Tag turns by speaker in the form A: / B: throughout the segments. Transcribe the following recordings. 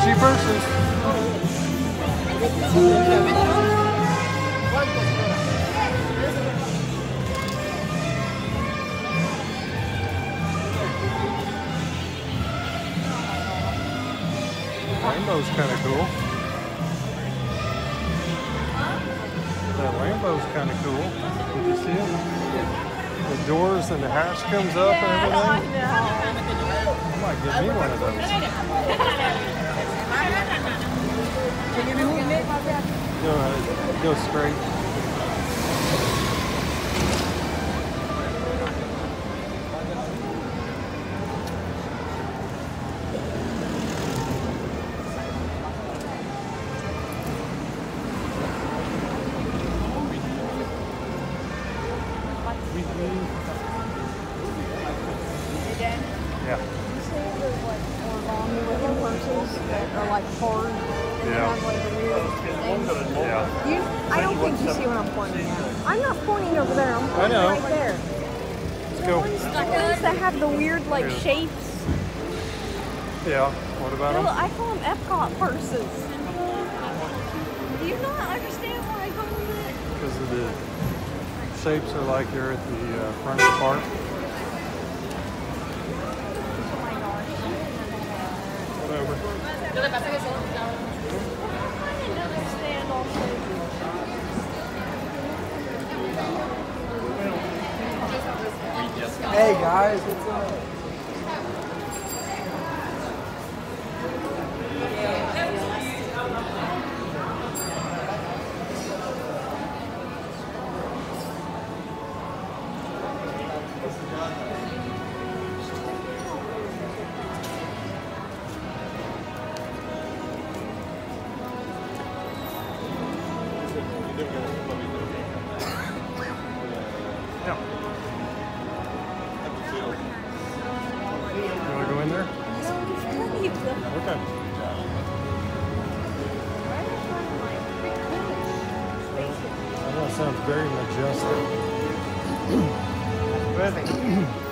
A: Gucci purses. Rainbow's kind of cool. That rainbow's kind of cool. Did you see it? The doors and the hatch comes up and everything. I might get me one of those. Go ahead. Go straight. Yeah.
B: You say there's like more longer looking purses that are like hard
A: Yeah.
B: have like weird thing.
A: Yeah.
B: You, I don't think you see what I'm pointing at. I'm not pointing over there. I'm pointing
A: know.
B: right there.
A: Let's go.
B: The ones that have the weird like
A: Yeah.
B: shapes.
A: Yeah. What about
B: They're-
A: them?
B: I call them Epcot purses. Do you not understand why I call them that?
A: Because of the shapes are like you're at the uh, front of the park.
B: Oh my gosh.
A: Whatever.
B: I didn't understand also.
C: Hey guys, what's up?
A: Yeah. Okay. I know it sounds very majestic. Yeah.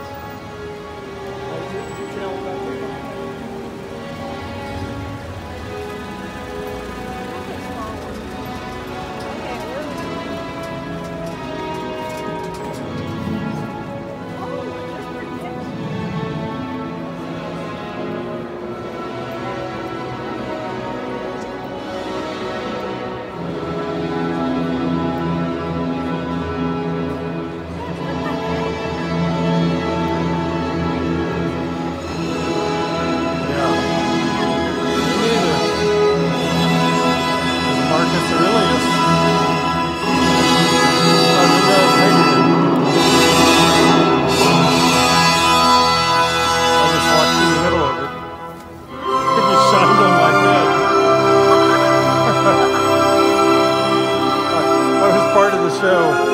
A: Show.